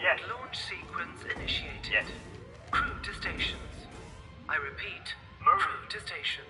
Yes. launch sequence initiated. Yes. Crew to stations. I repeat, Move. crew to stations.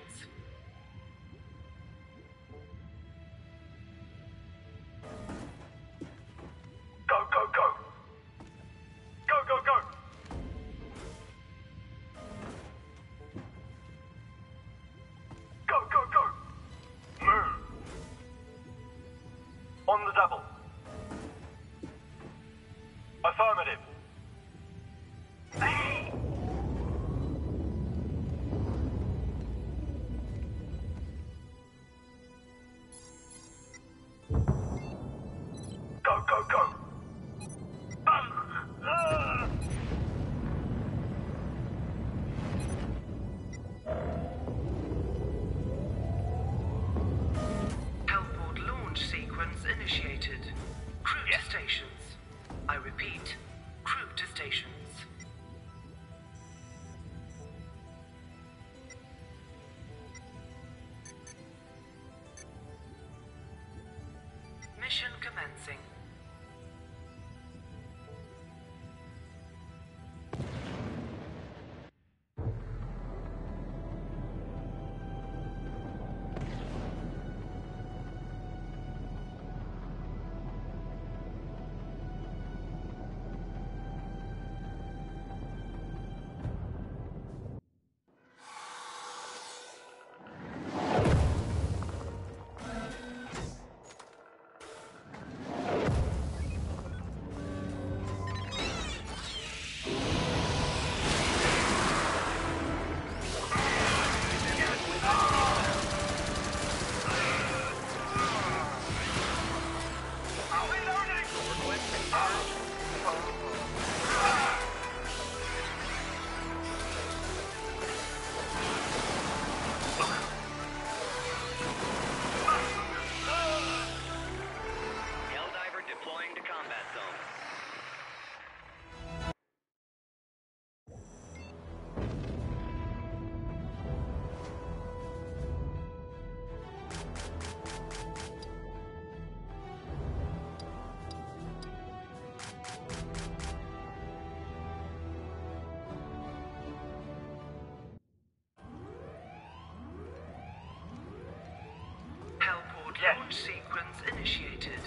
Launch sequence initiated.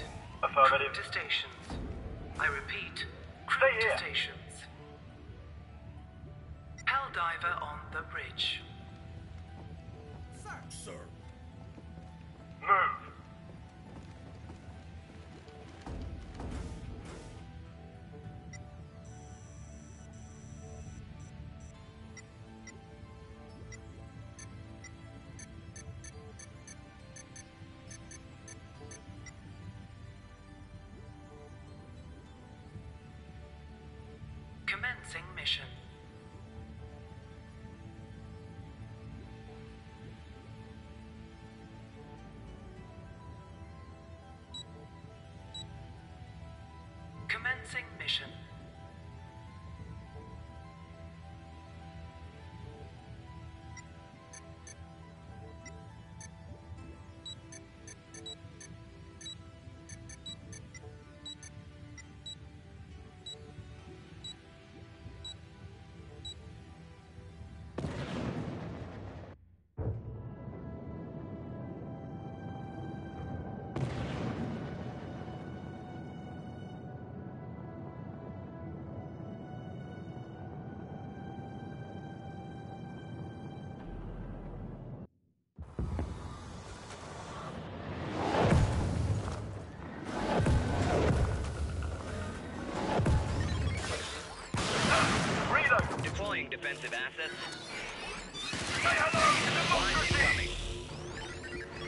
Affirmative. Crew to stations. I repeat, crew Stay here. to stations. Helldiver on the bridge.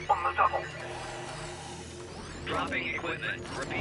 On the double. Dropping equipment. Repeat.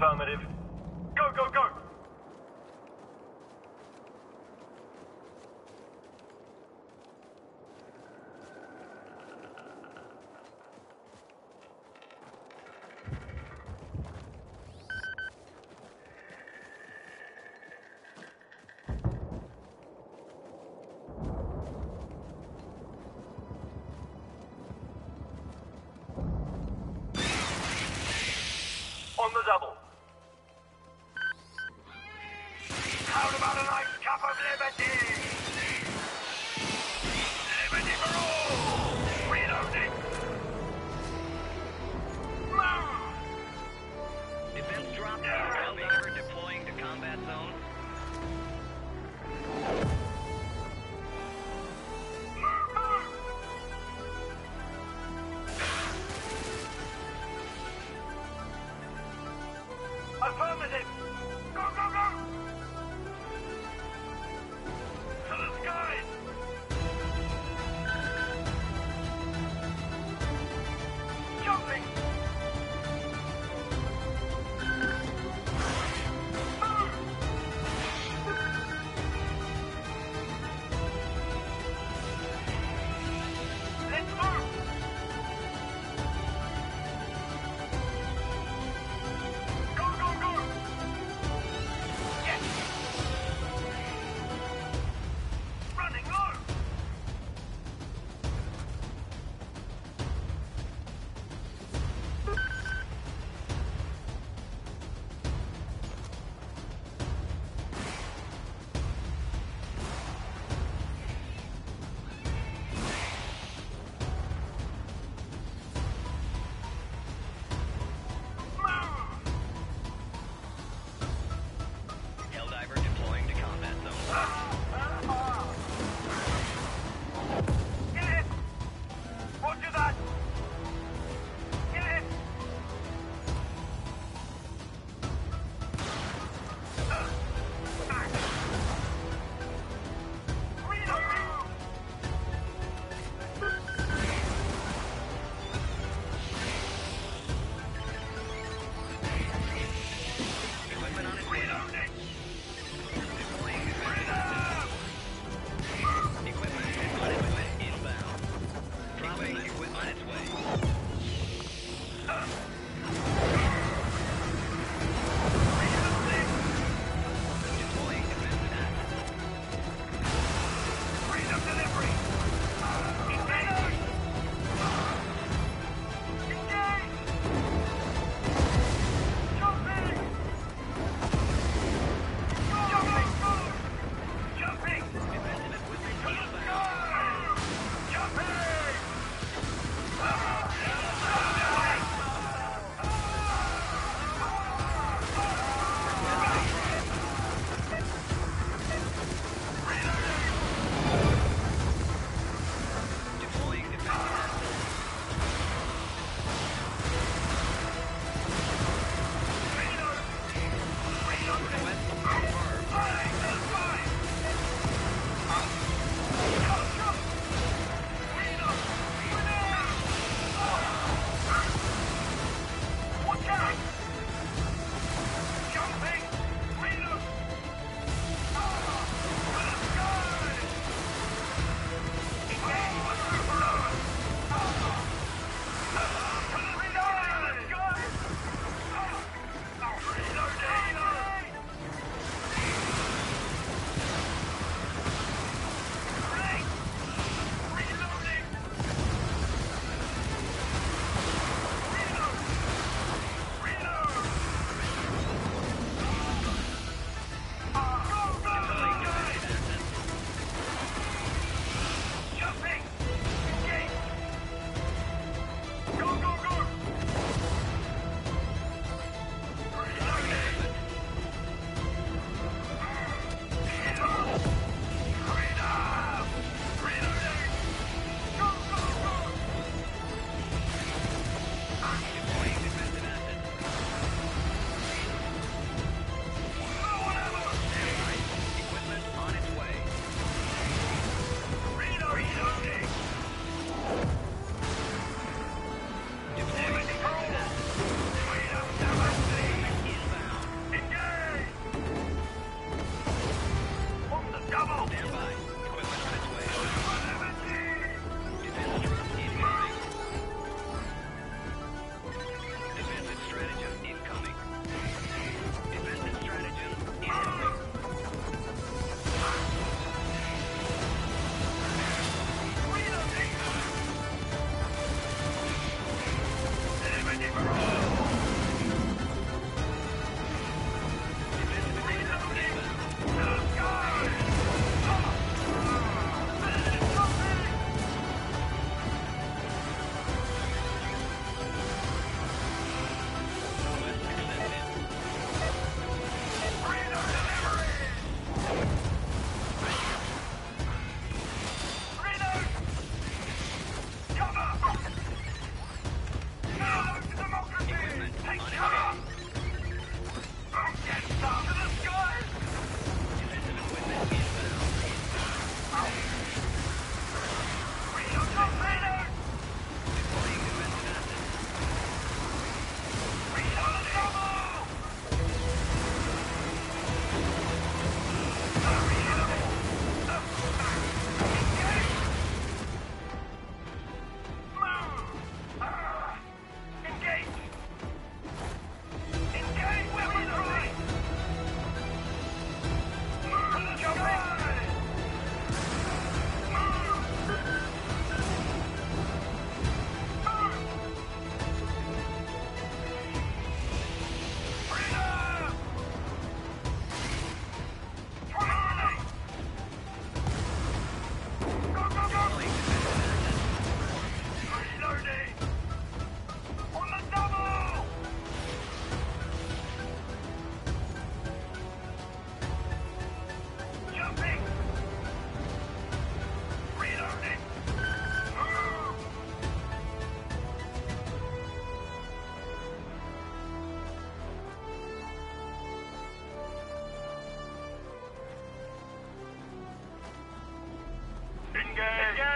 Affirmative. Engage!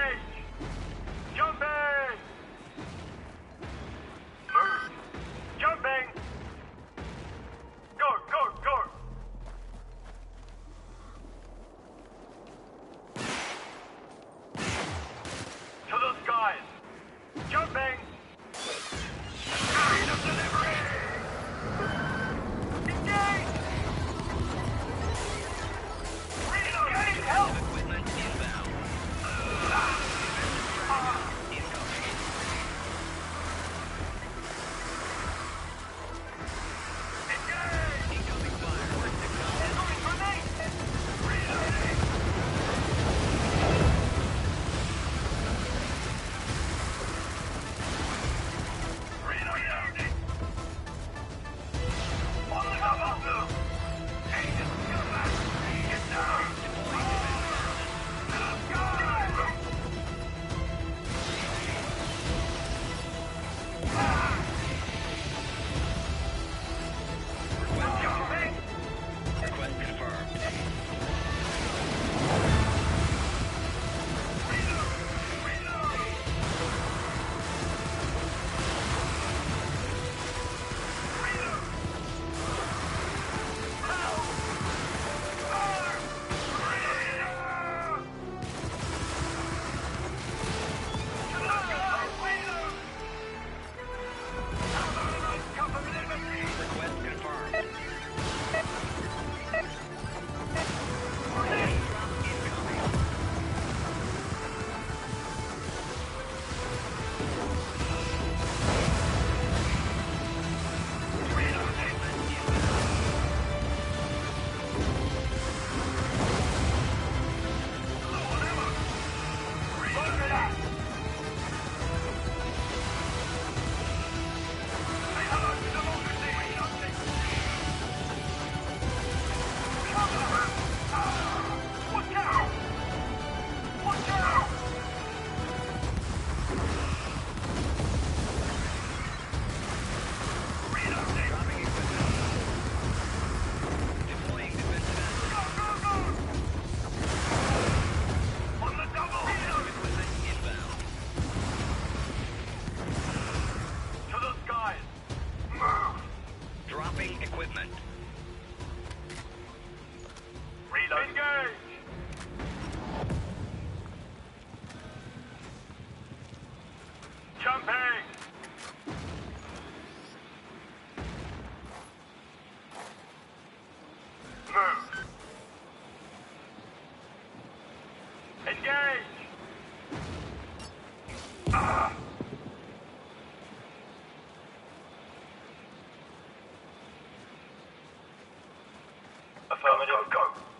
Affirmative. Go, go!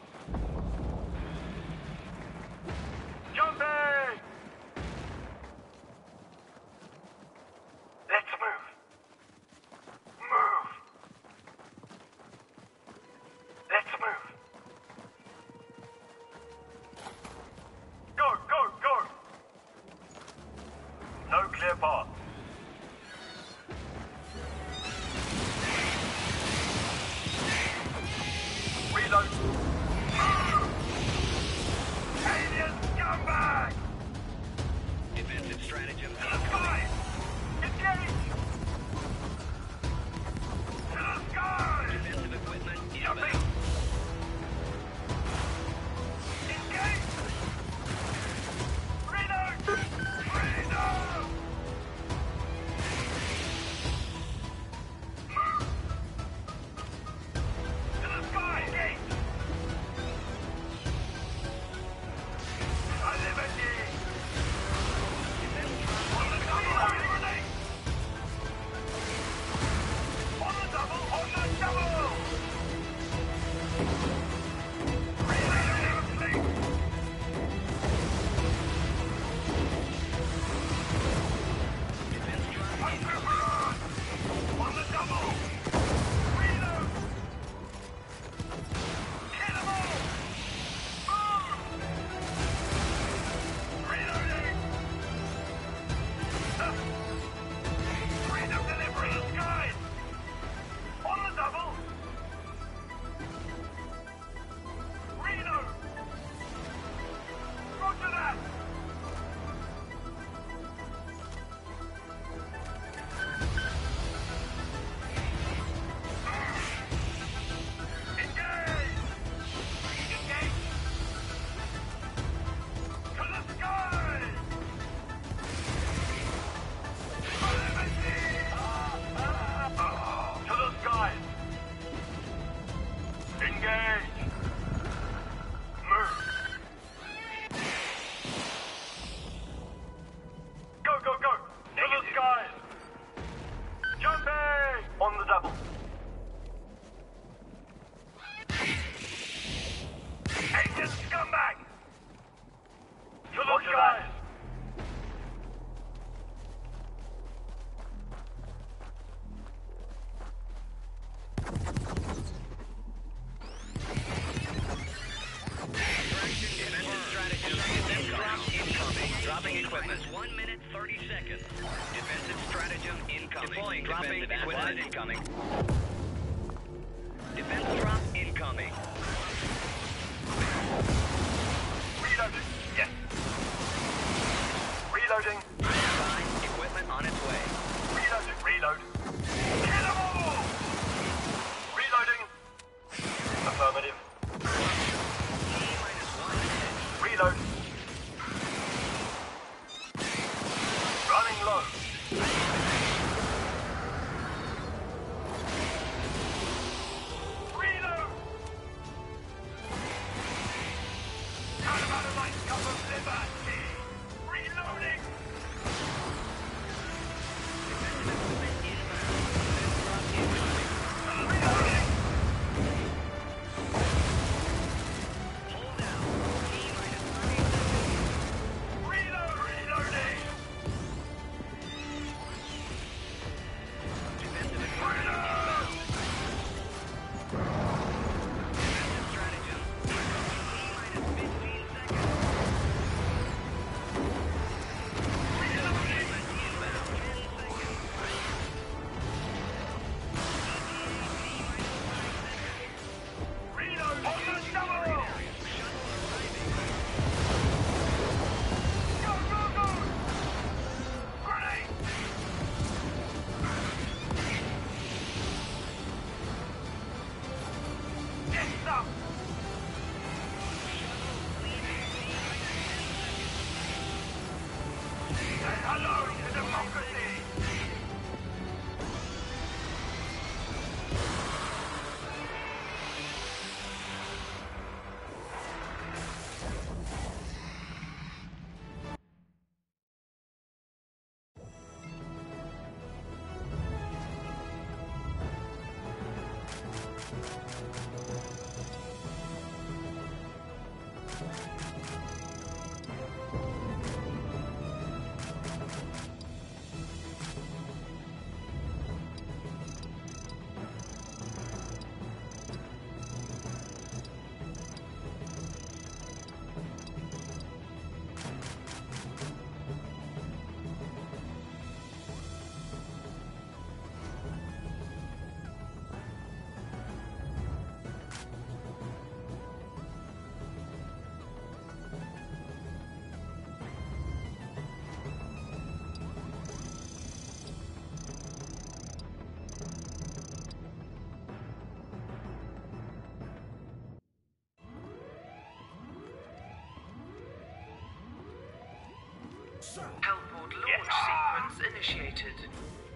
Hellpod launch yes. sequence initiated.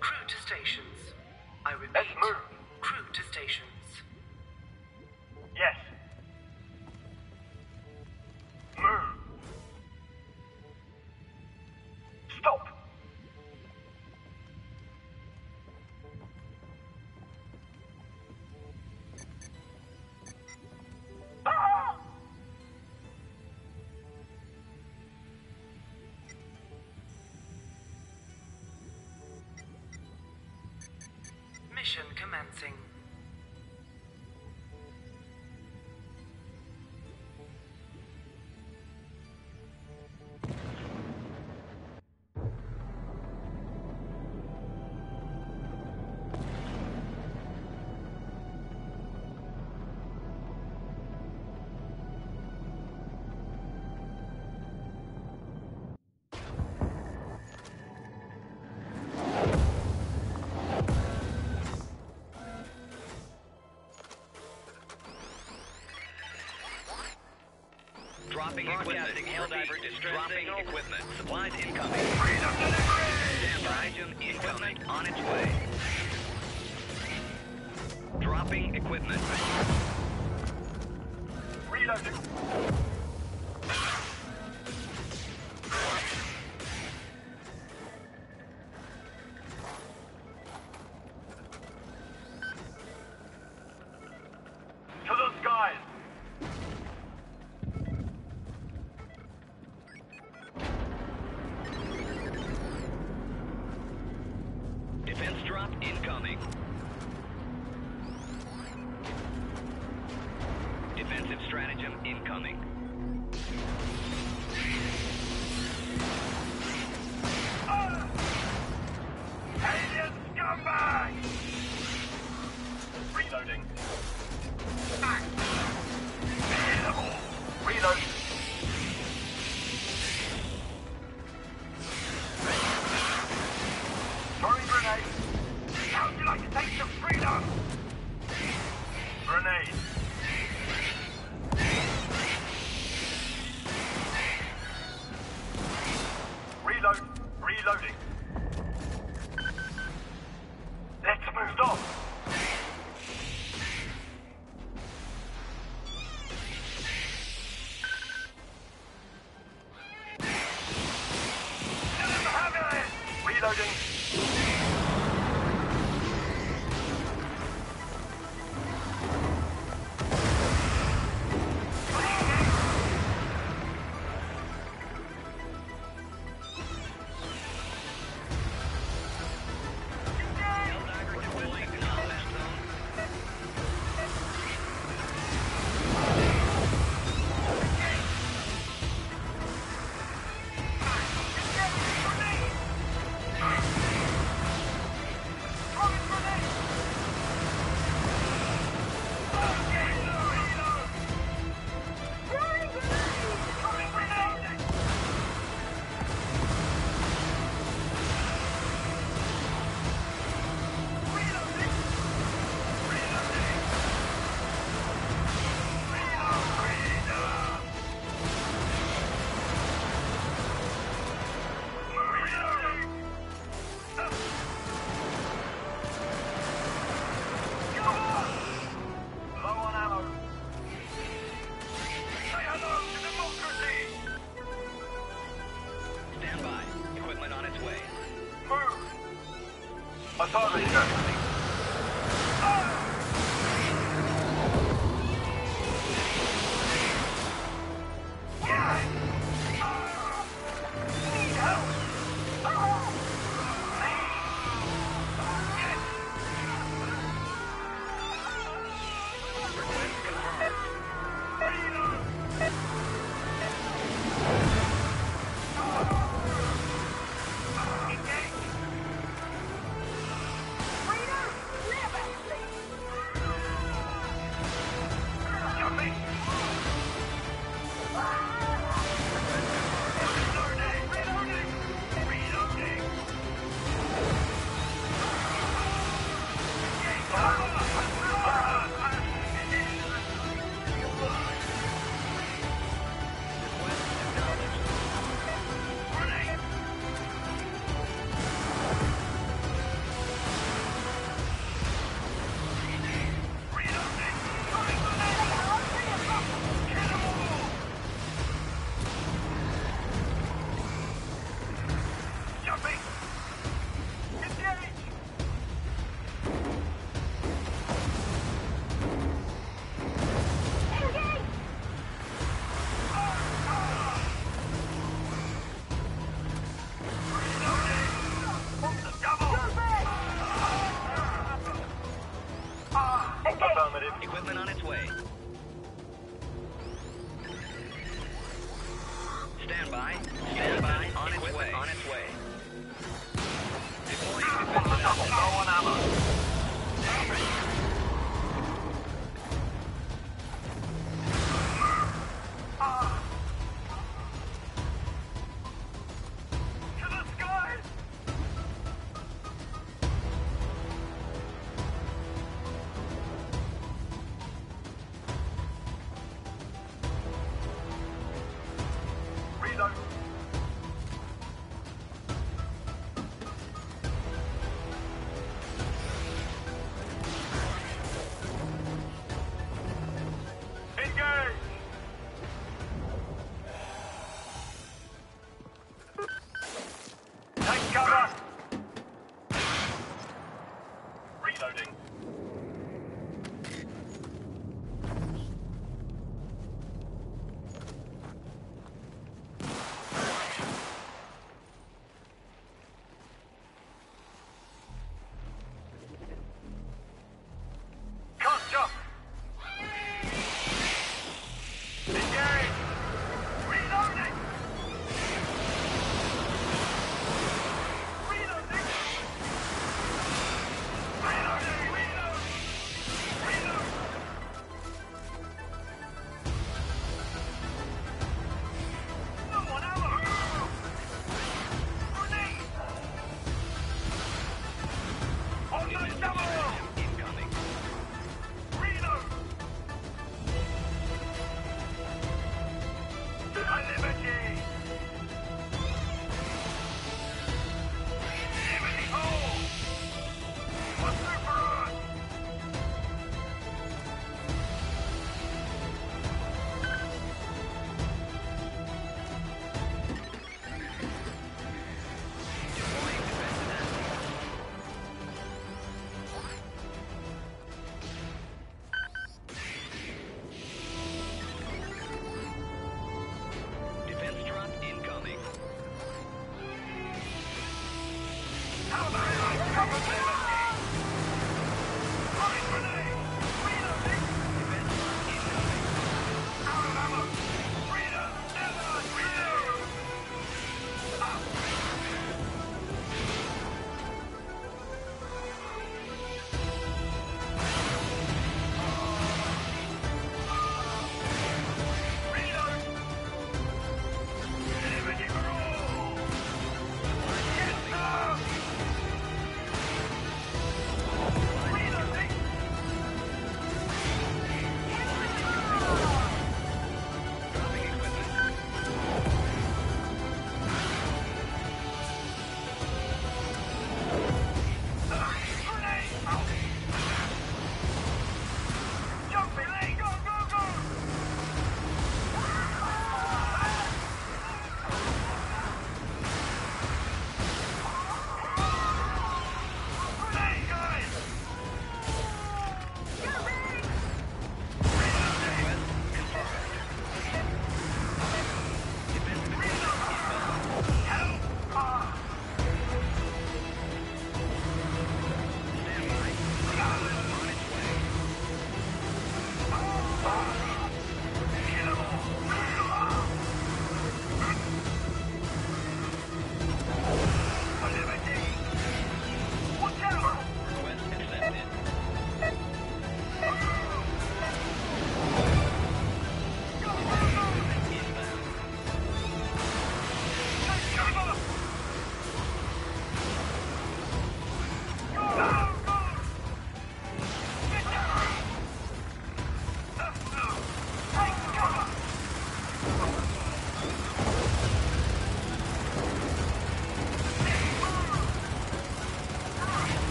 Crew to stations. I repeat, Dropping equipment. Helldiver distressing equipment. Supplies incoming. Freedom to the grid! Equipment on its way. Dropping equipment.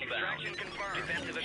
Inbound. Extraction confirmed. Defensive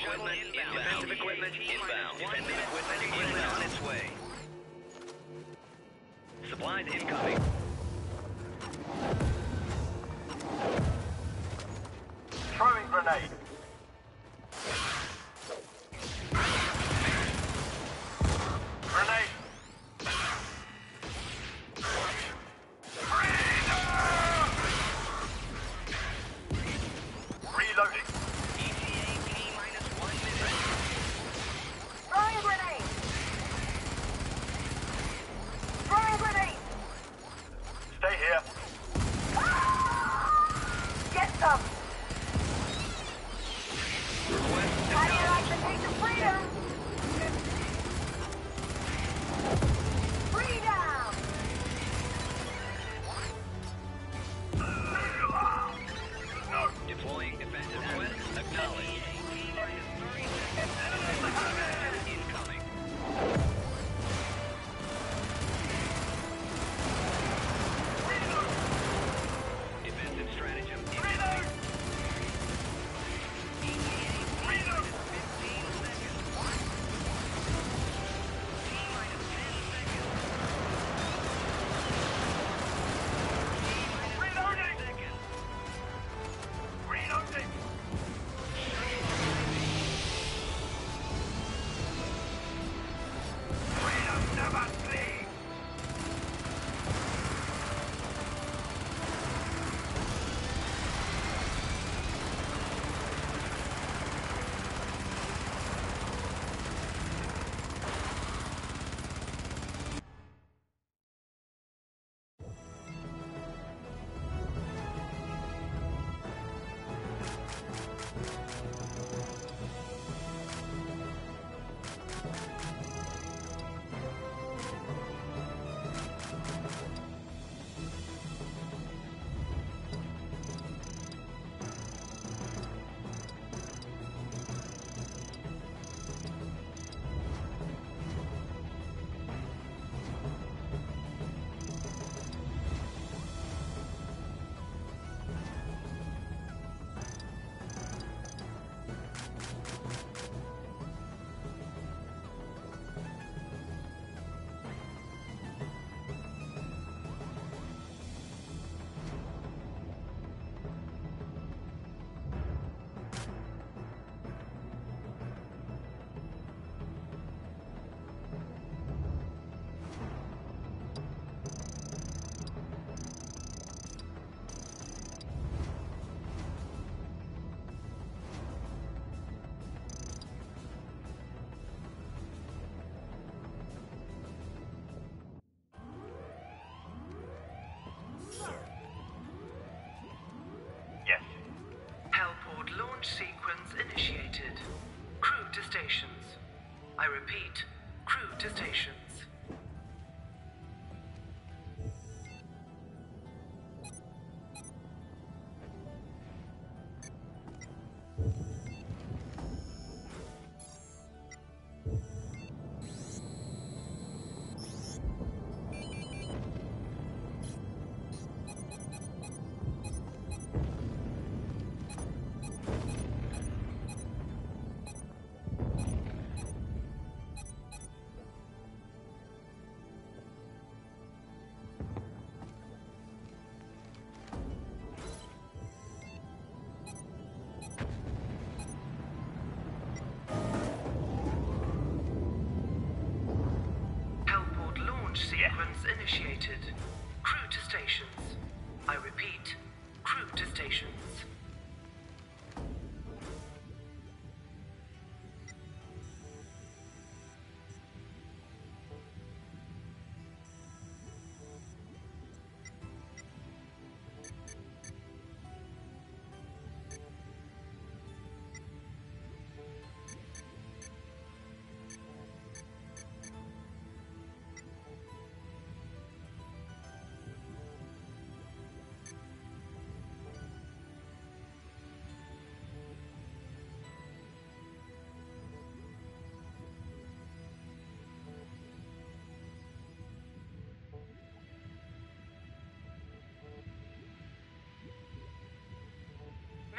crew sequence initiated. Crew to stations. I repeat, crew to stations.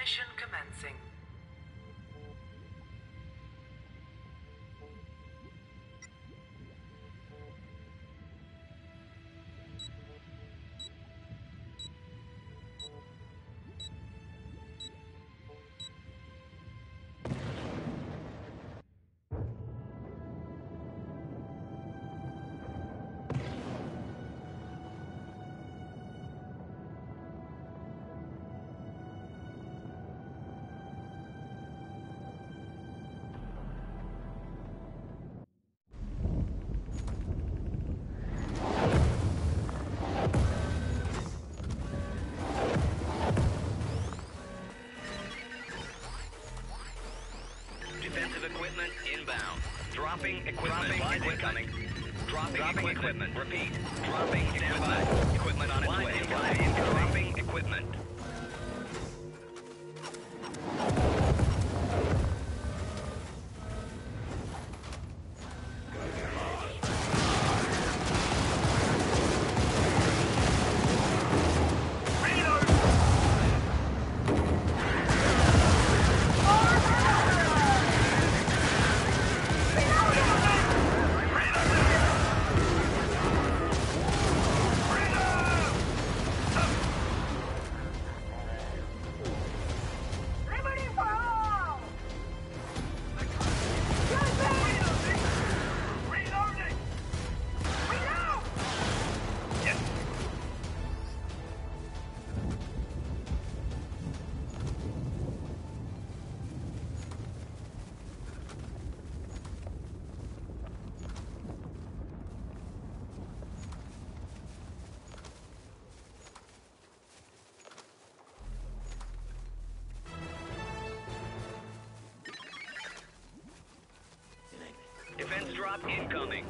Mission commencing. Dropping equipment. Dropping equipment. Dropping, equipment. Repeat. Dropping equipment. Equipment on its way. Defense drop incoming.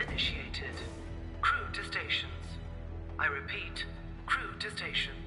Initiated. Crew to stations. I repeat, crew to stations.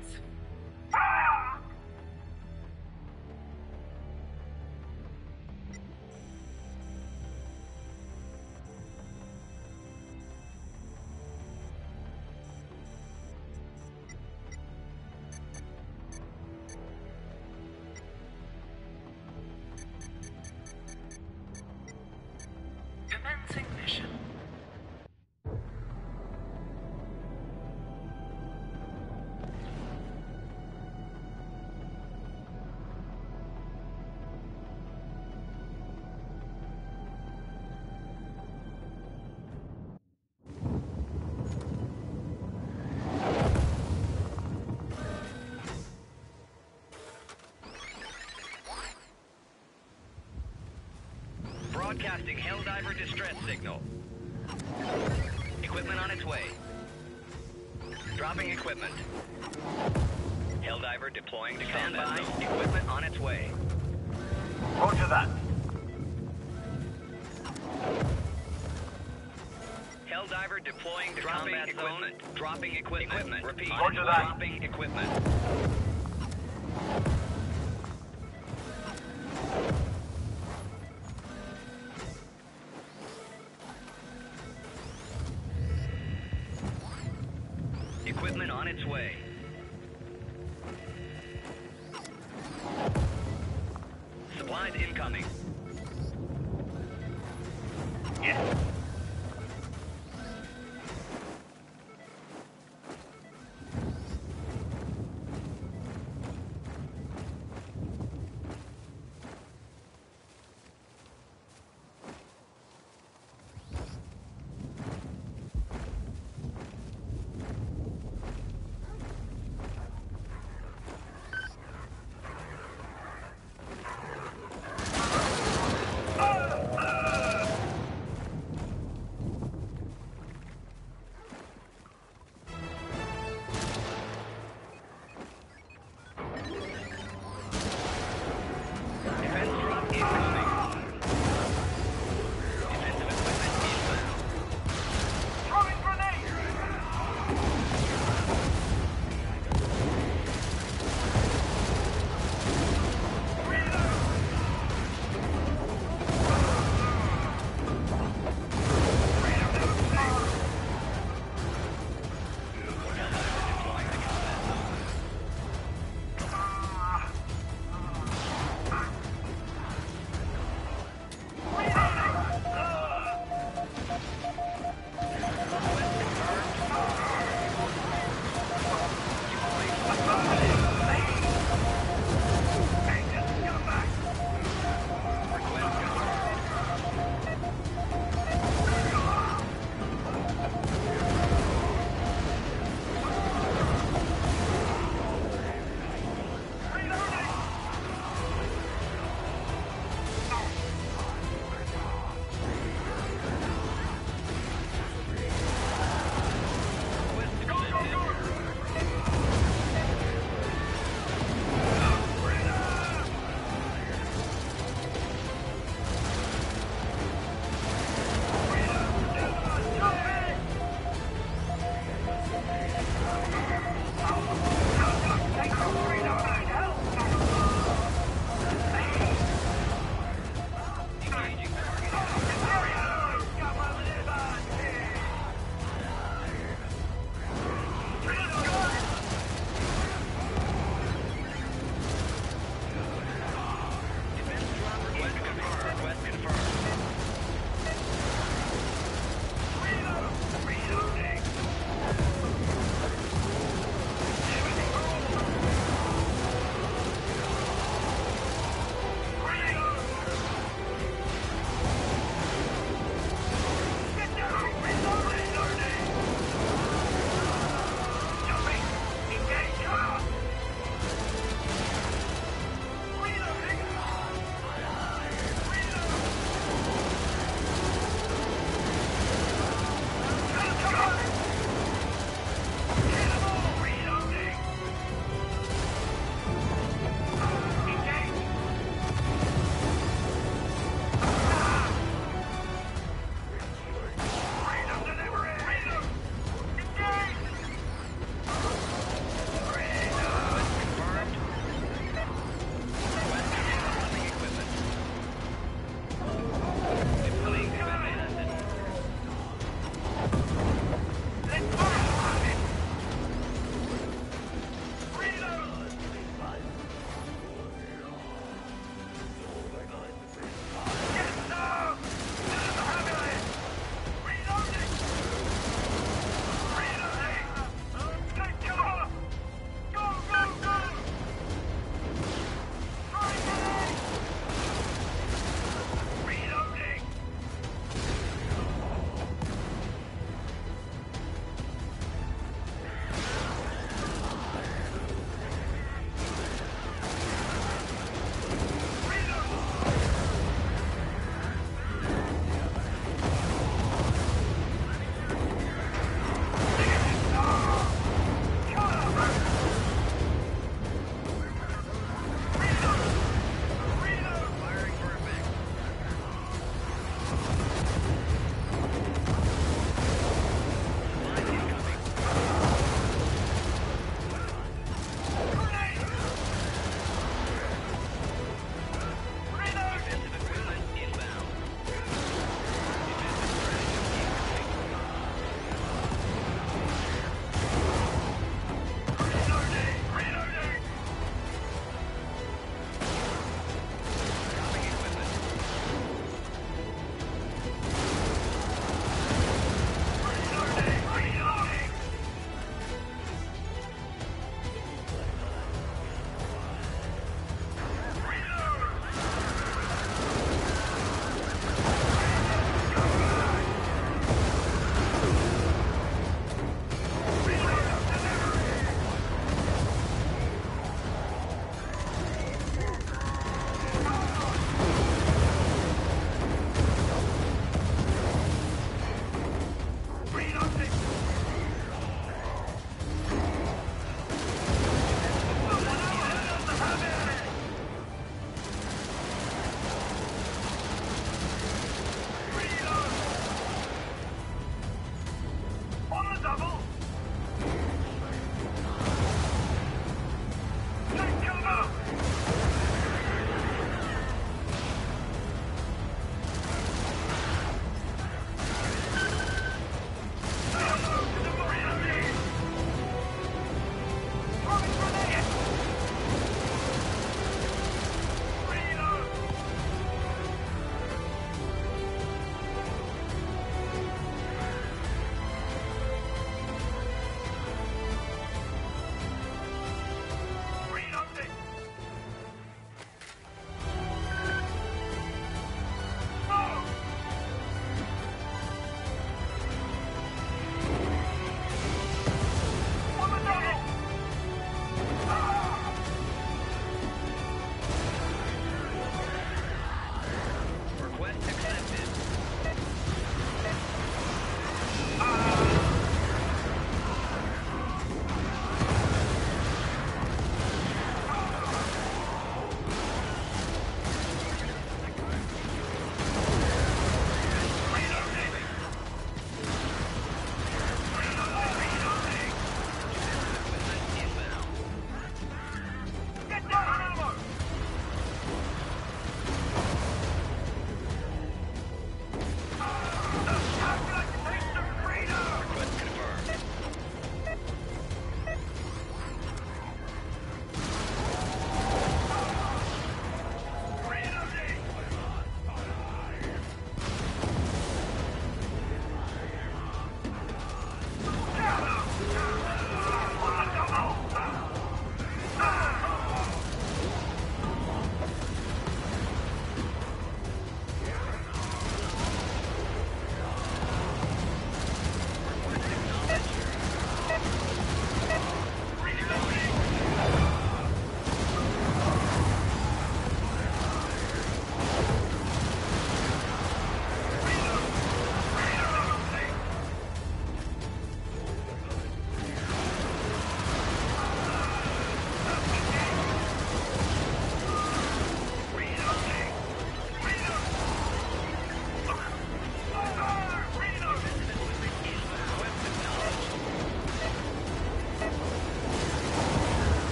Broadcasting distress signal. Equipment on its way. Dropping equipment. Helldiver deploying to combat zone. Equipment on its way. Roger that. Helldiver deploying to Dropping combat equipment. zone. Dropping equipment. Equipment. Repeat. Roger that. Dropping equipment. Equipment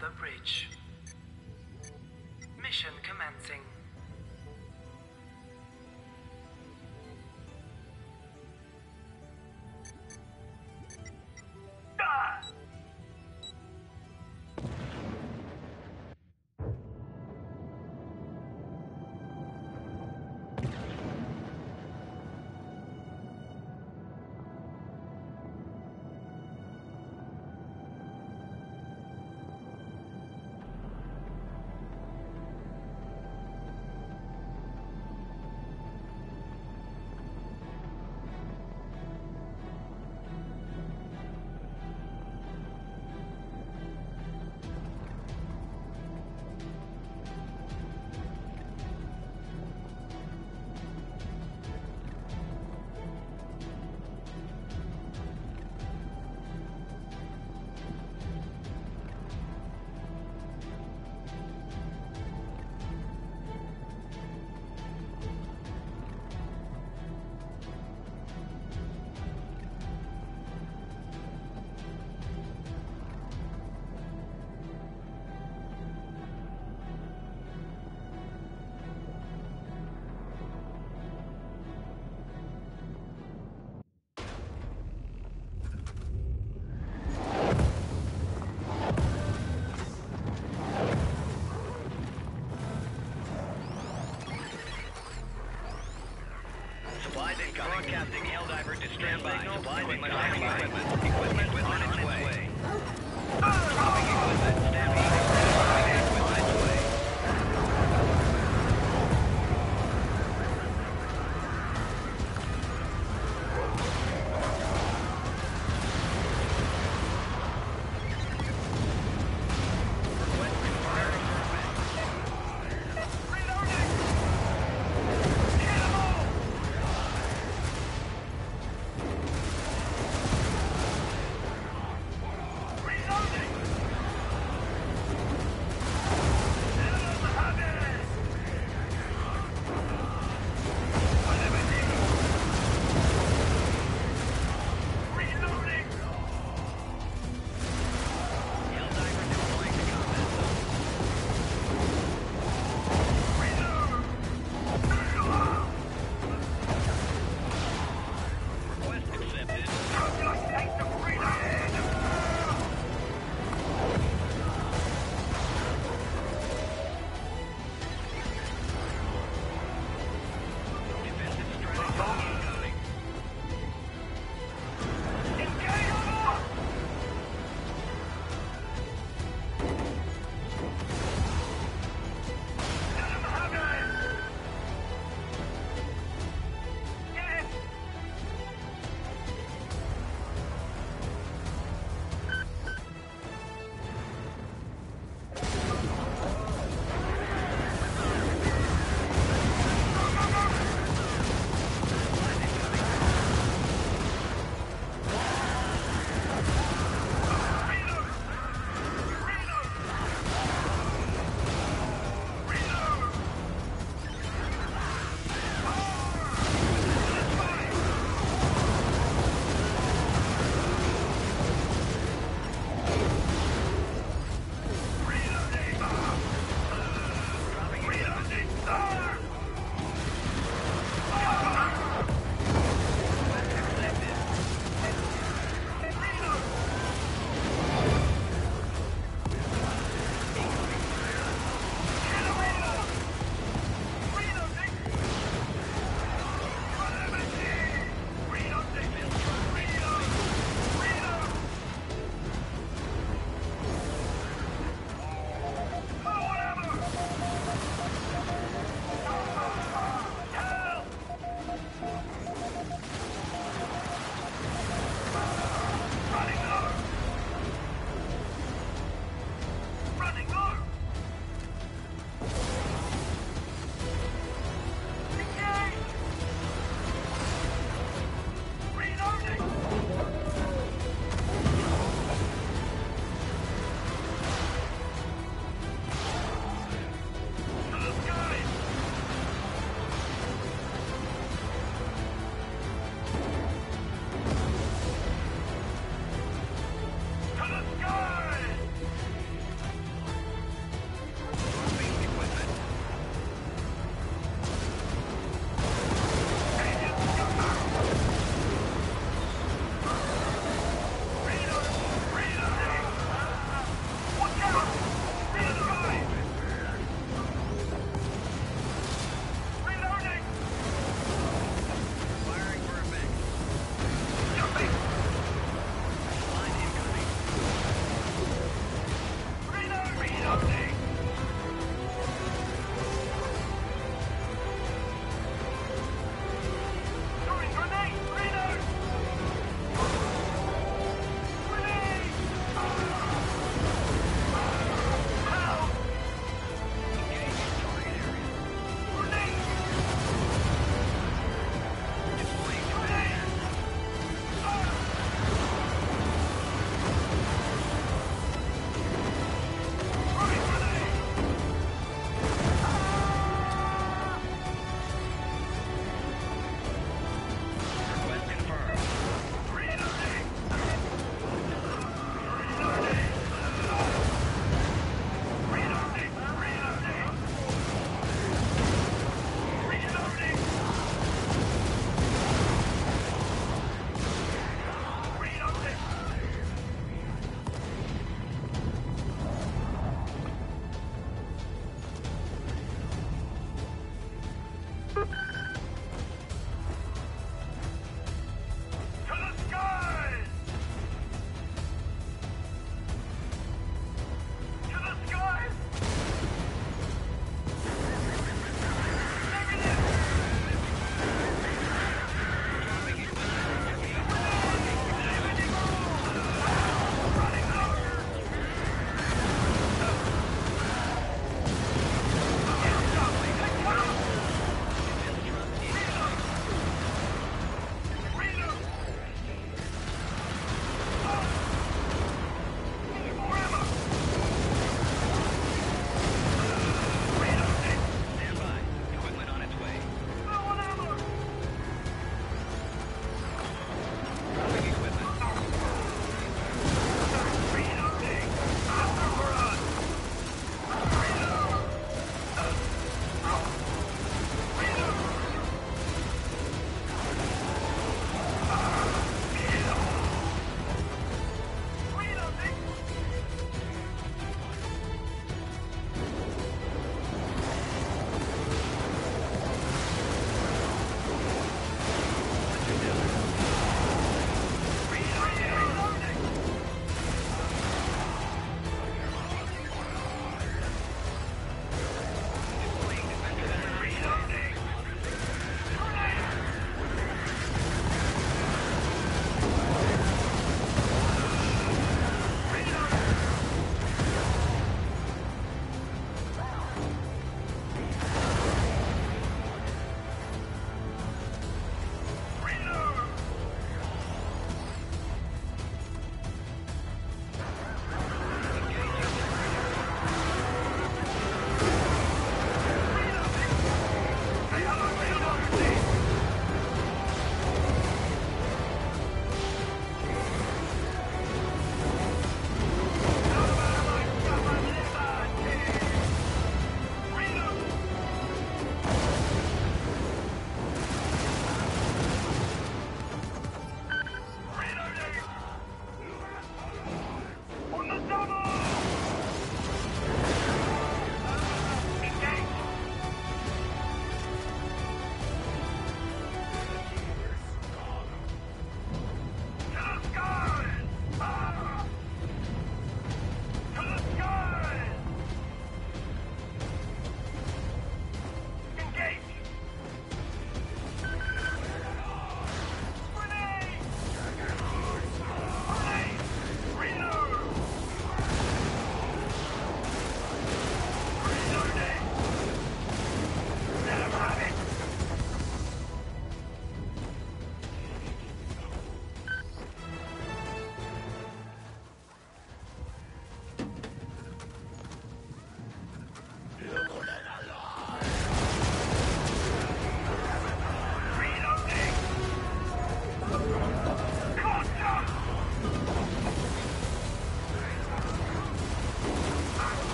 the bridge. Broadcasting Helldiver to stand by. Supplies incoming. Equipment. Equipment on its way.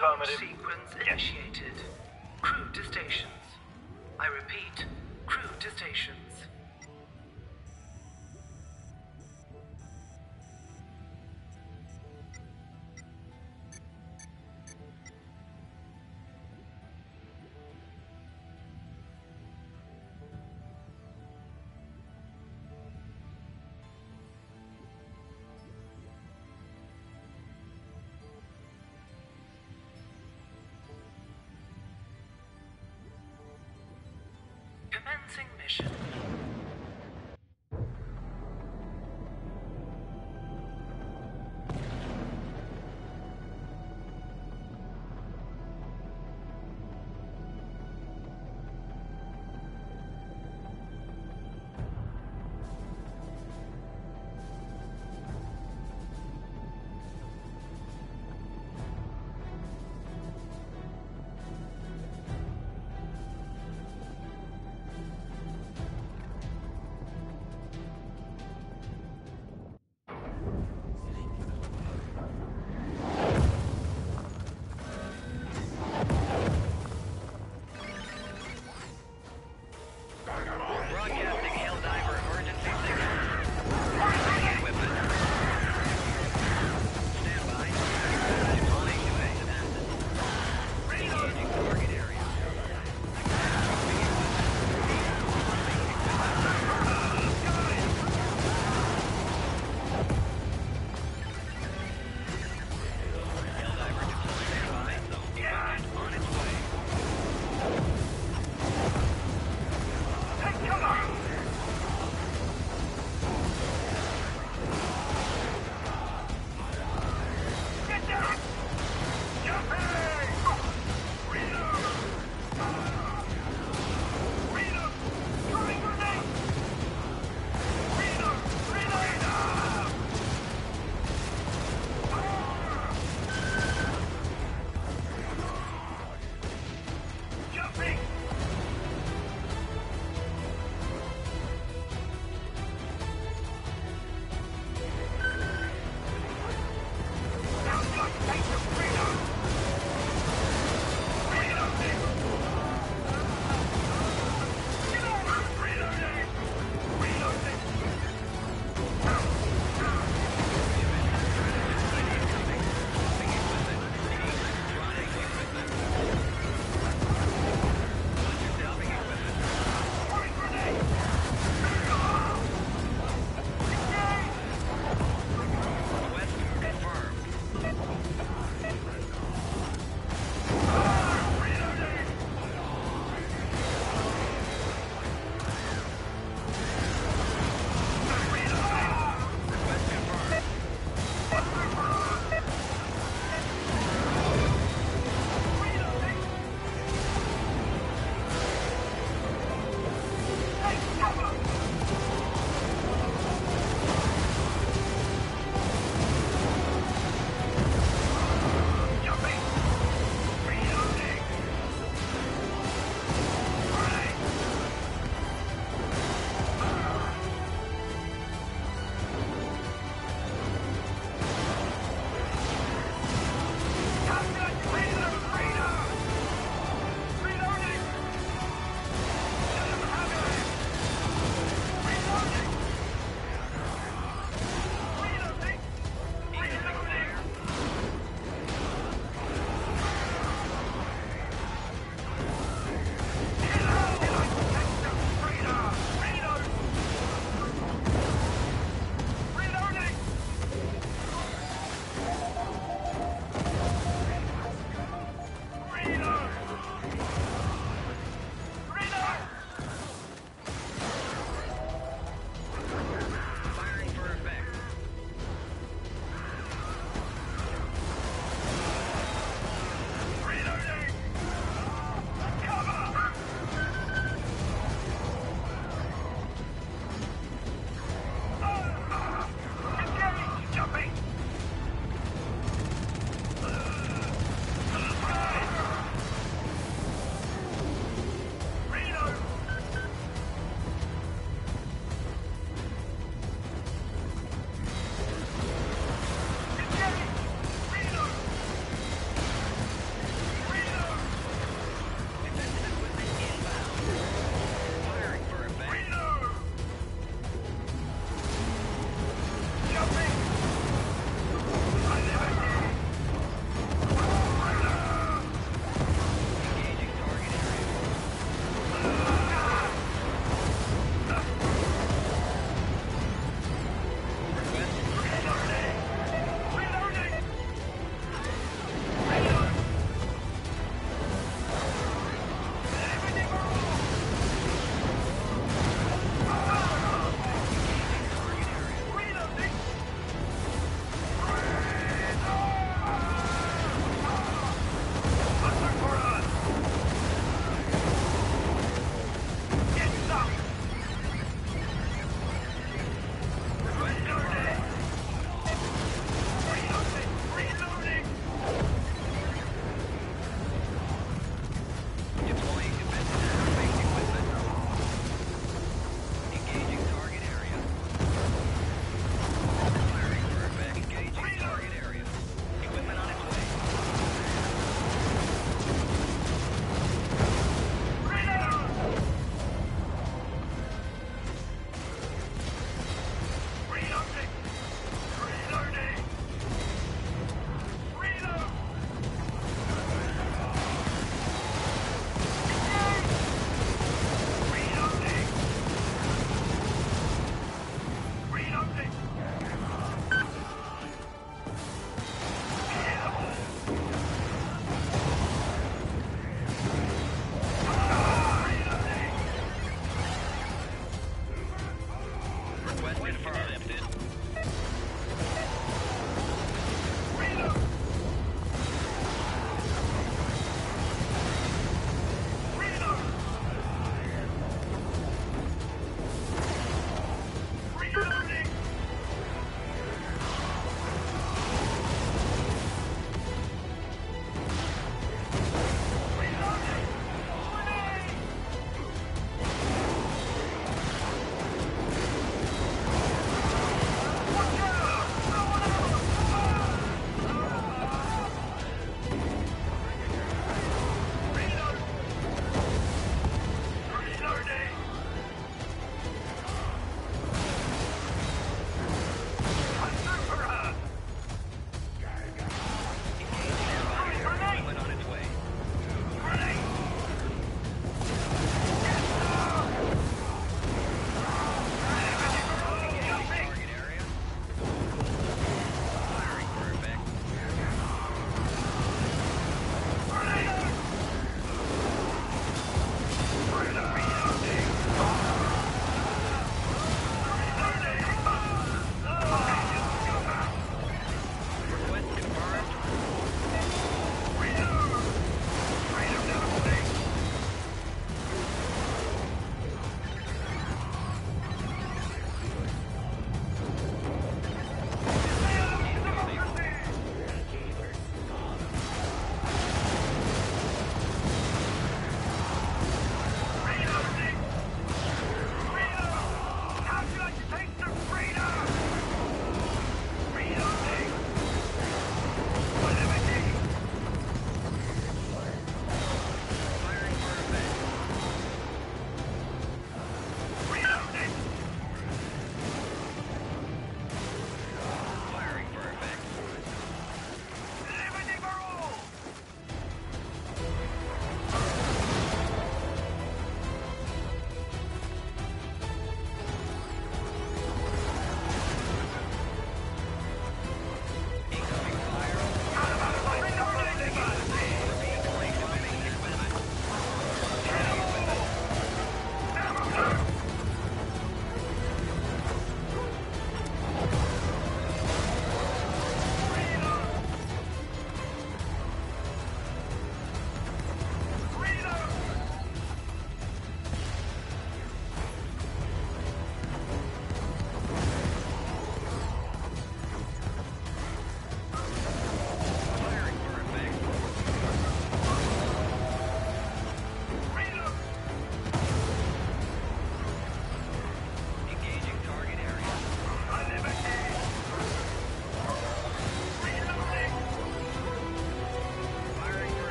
Affirmative. Commencing mission.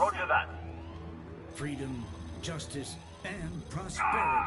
Roger that. Freedom, justice, and prosperity. Ah!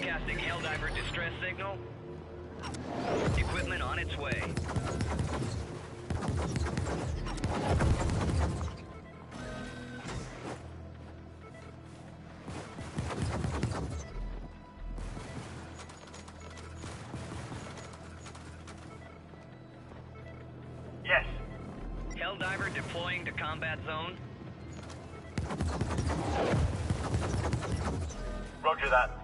Broadcasting Helldiver distress signal. Equipment on its way. Yes. Helldiver deploying to combat zone. Roger that.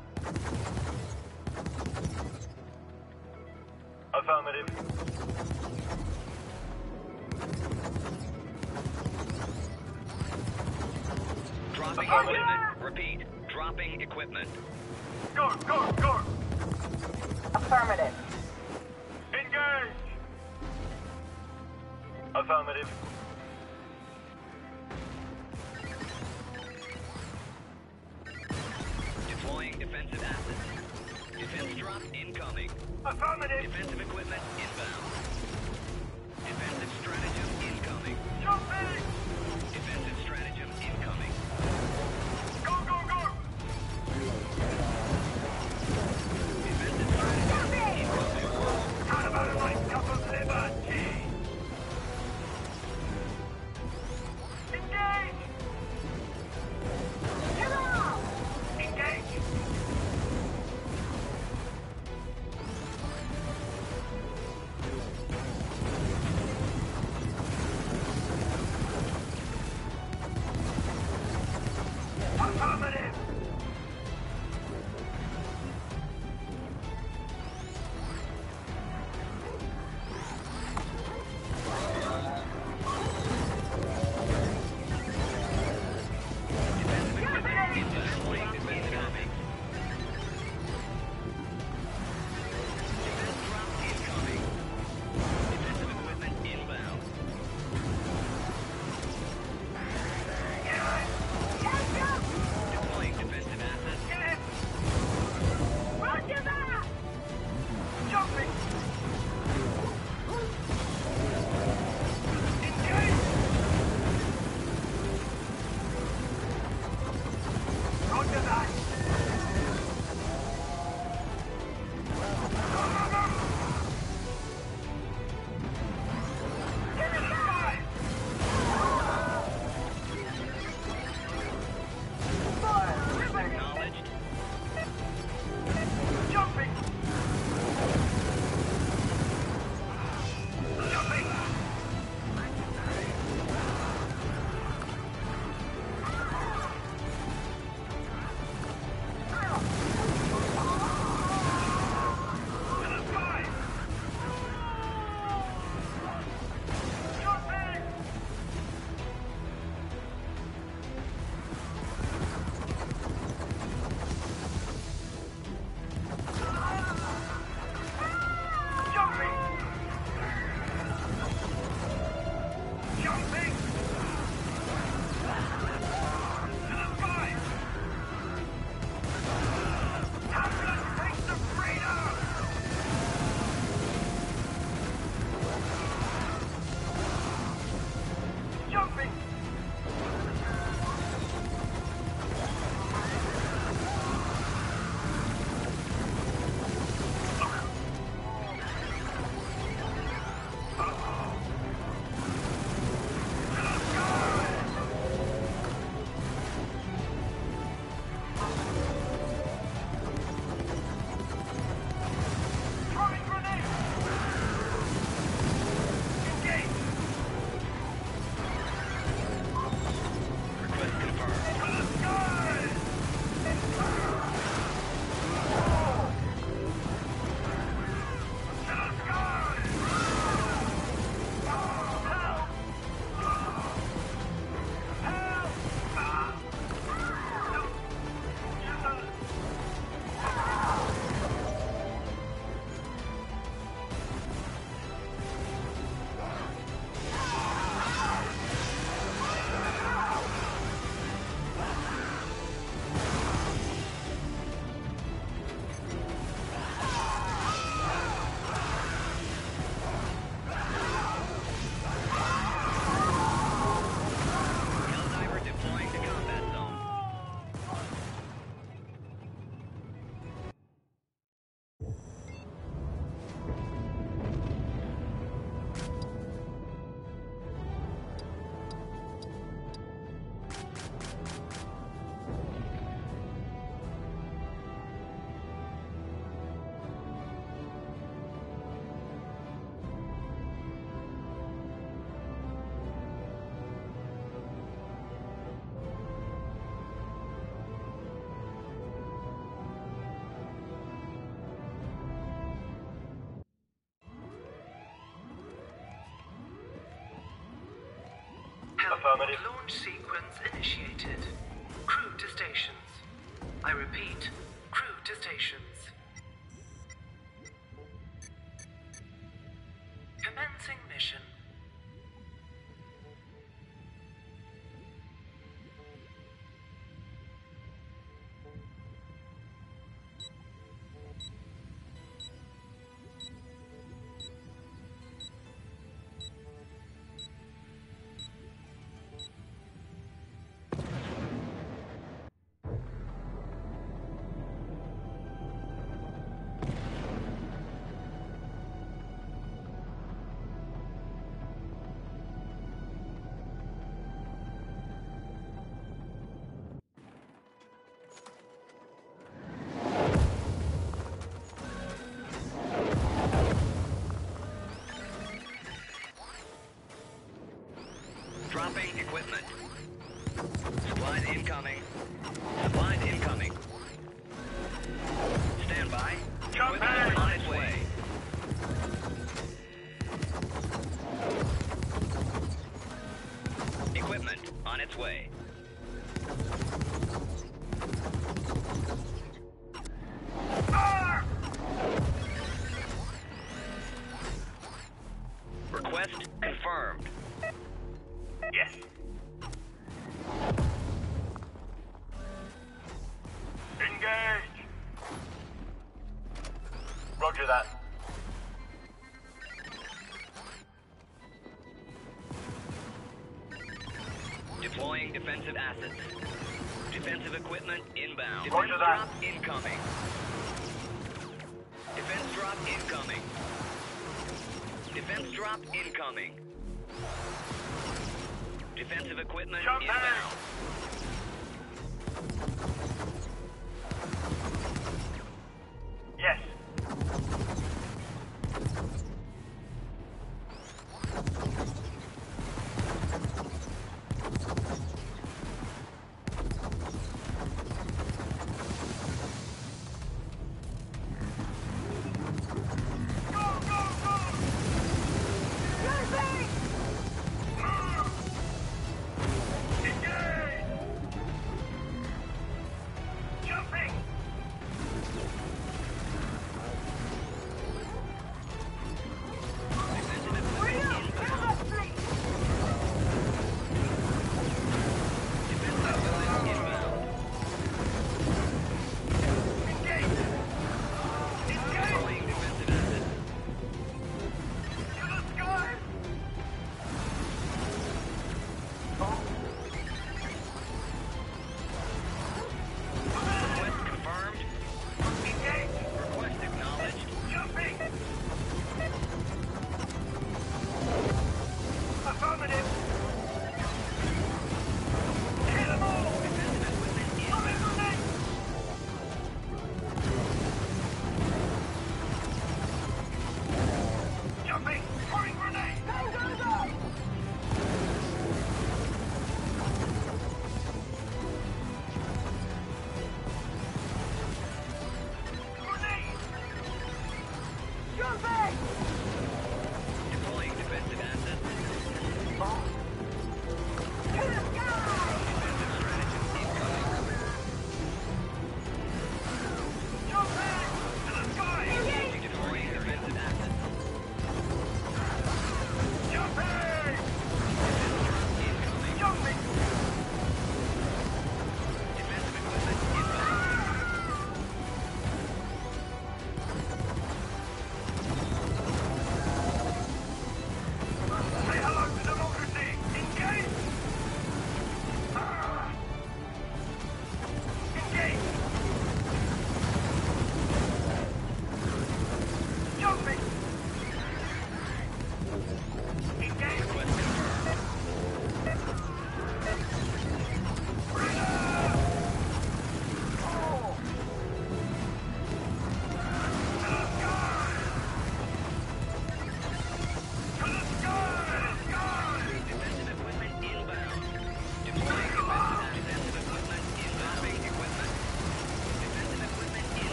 Affirmative. Launch sequence initiated. Crew to stations. I repeat, crew to stations.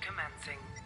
Commencing.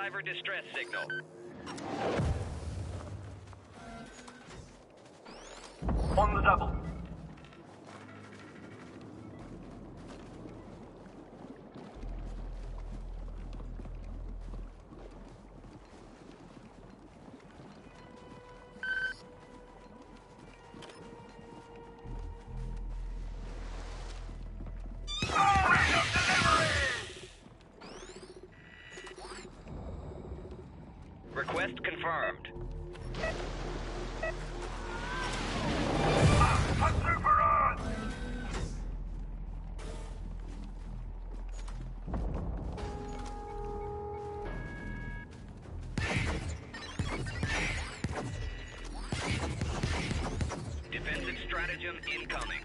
Helldiver distress signal. Incoming.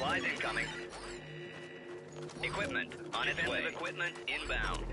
Supplies incoming. Equipment on its way. Equipment inbound.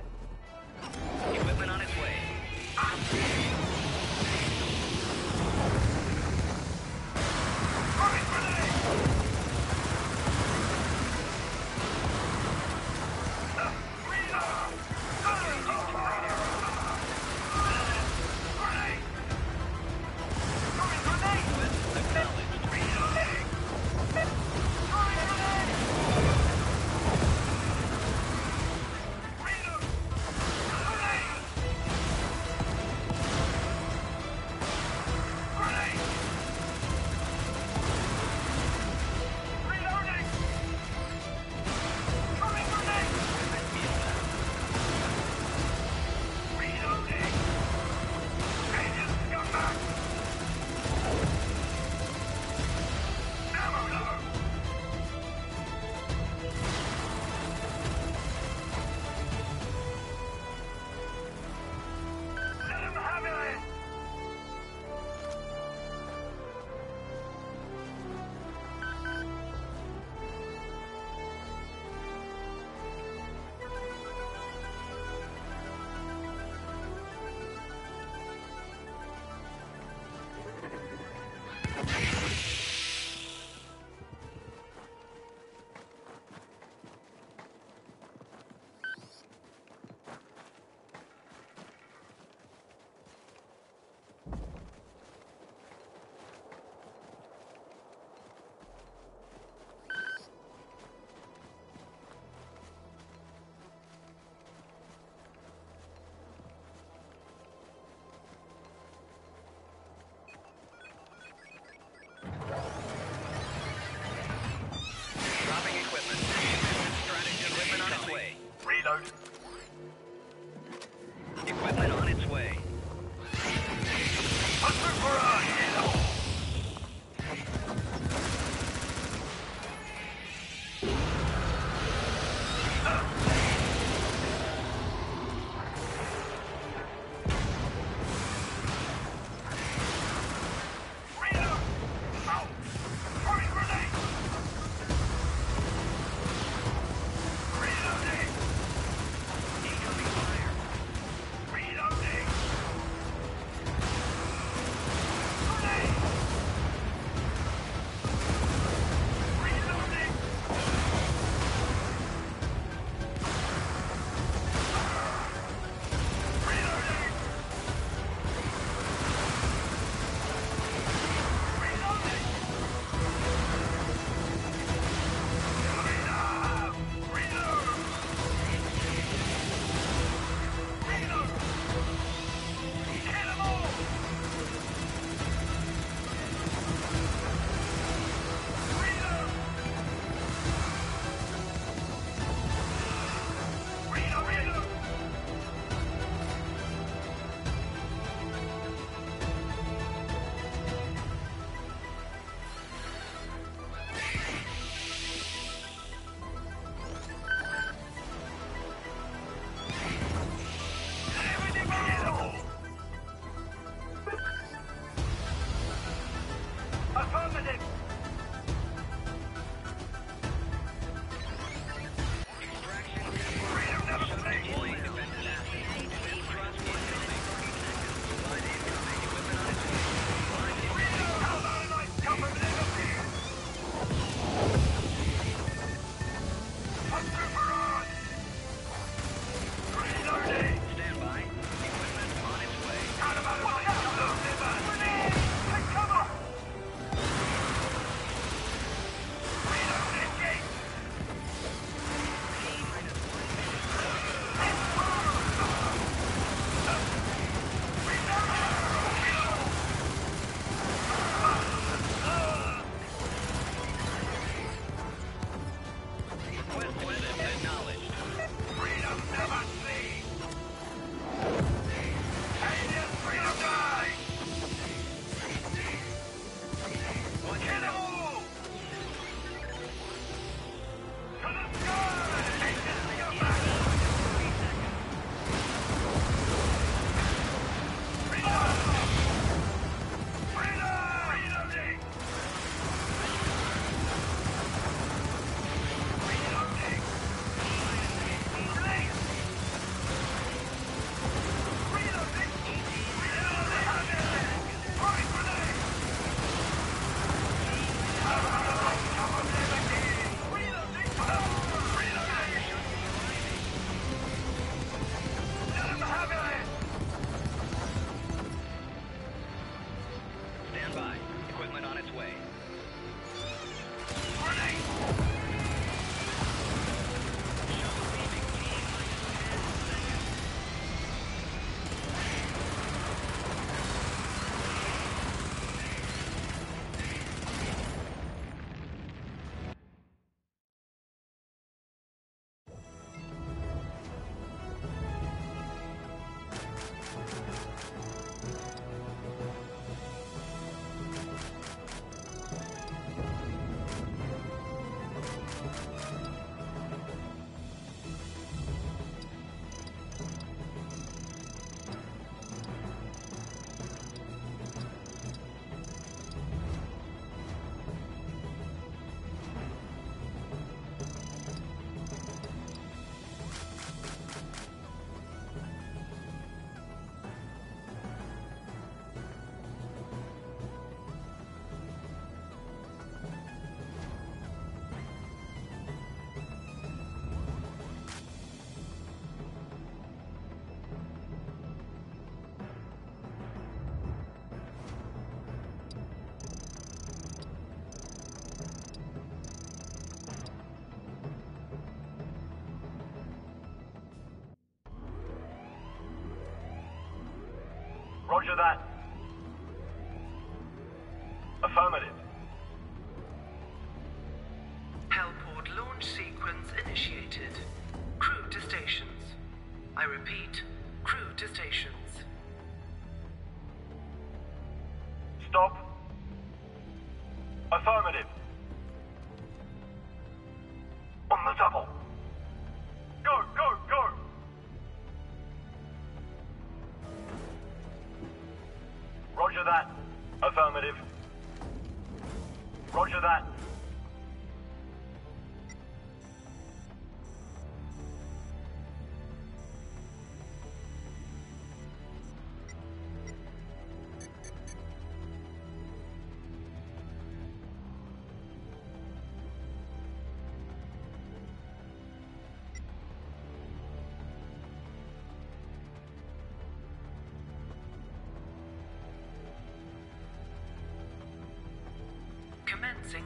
Roger that.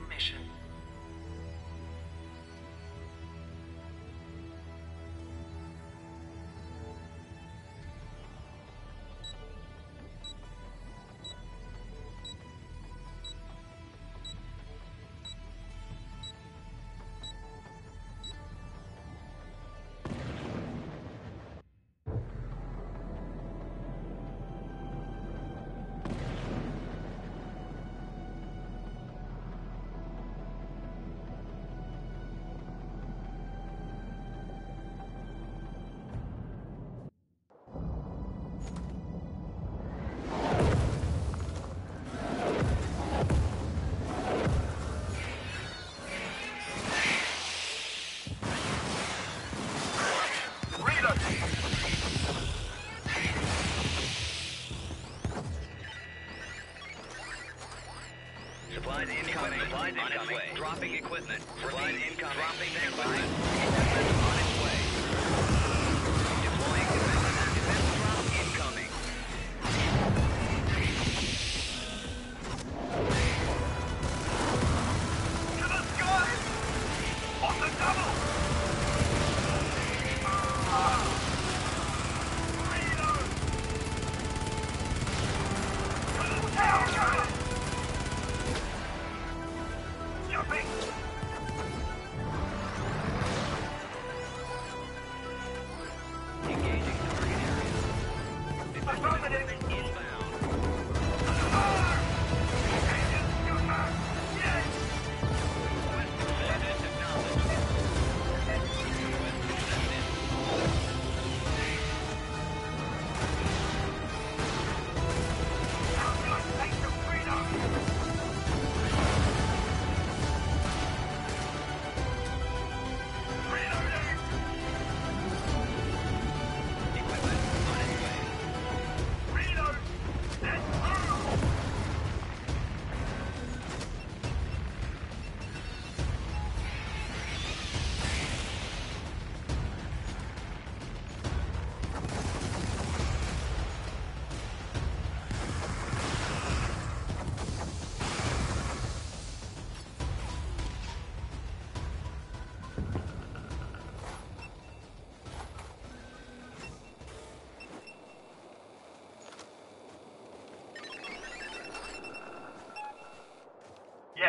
Mission.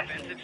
Yes.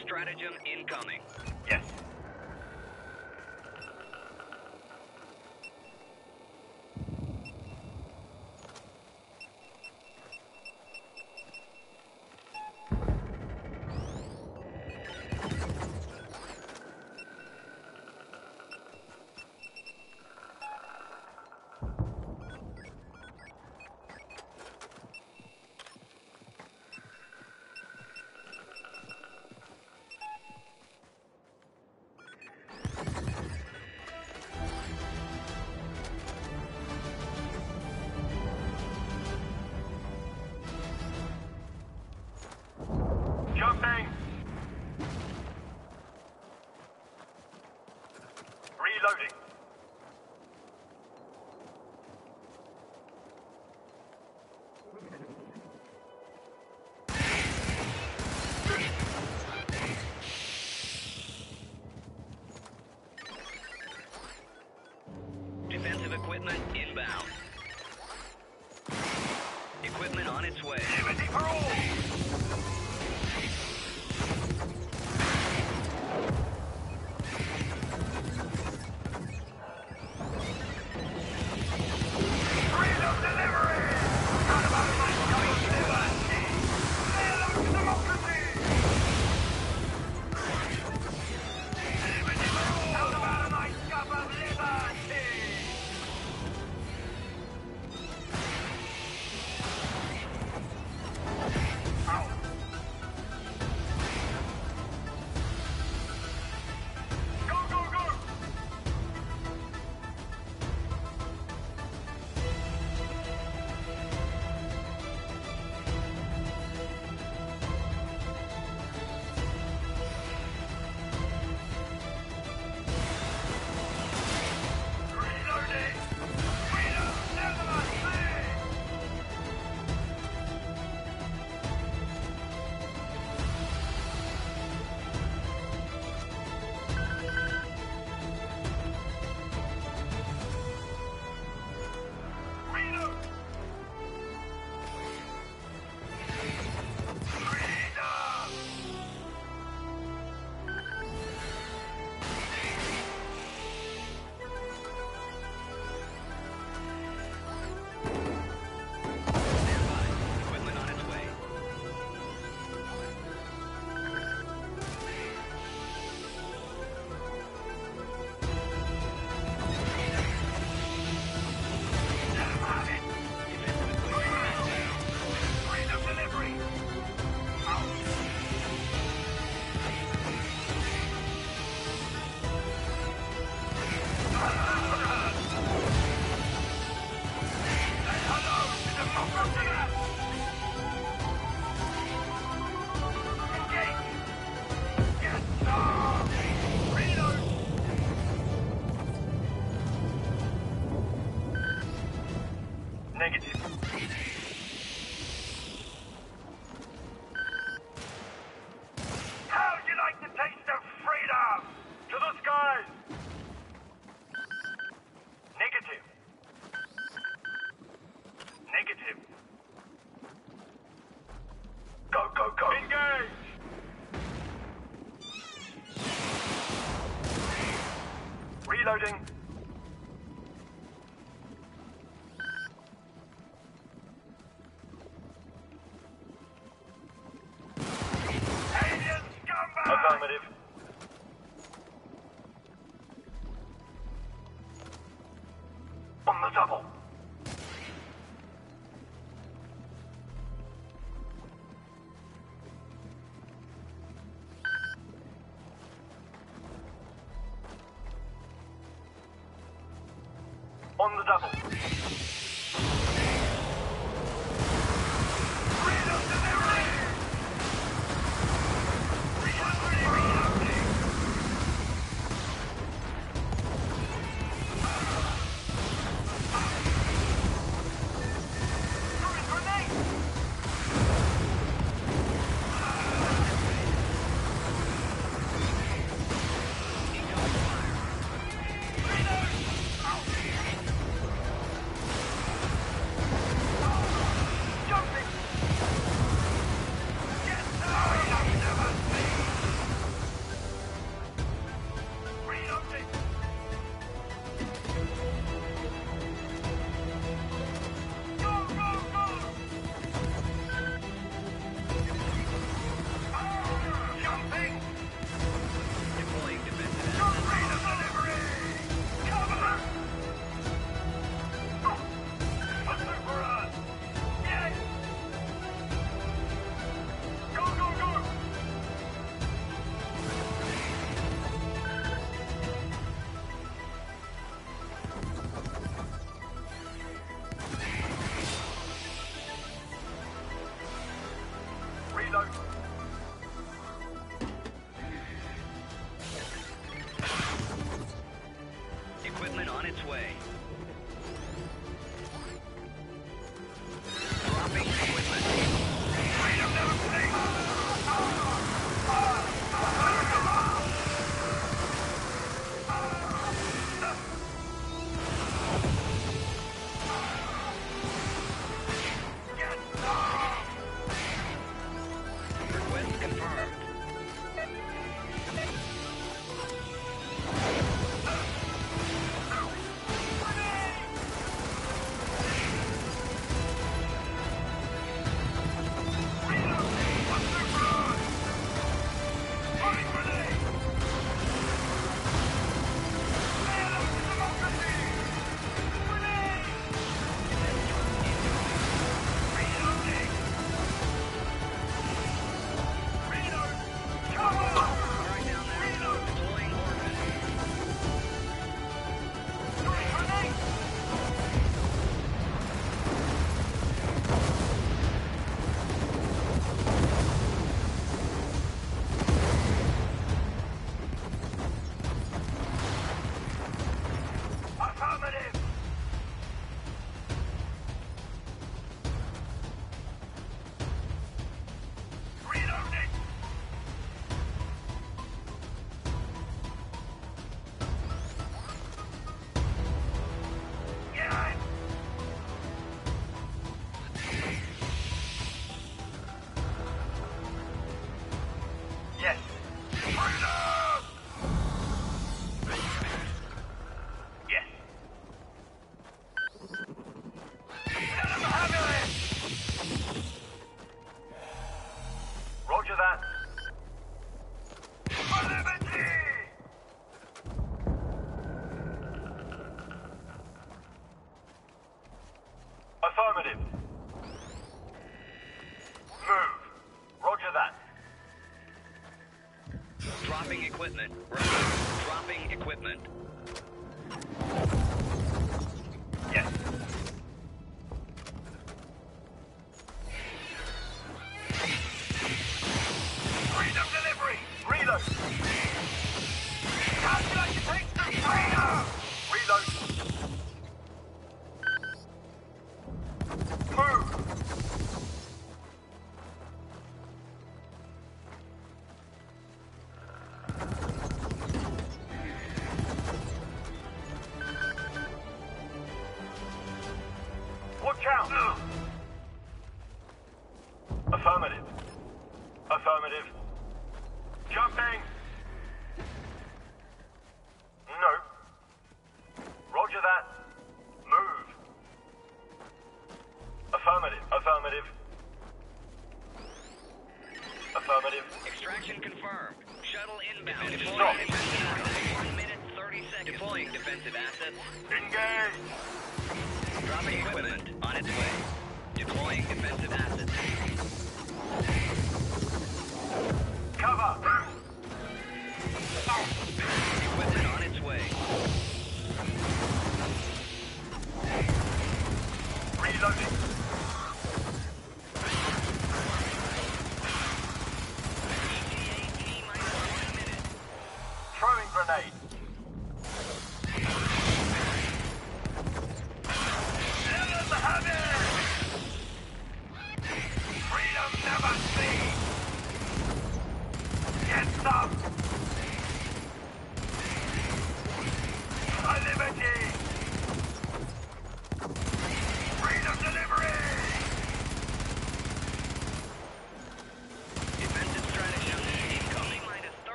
On the double.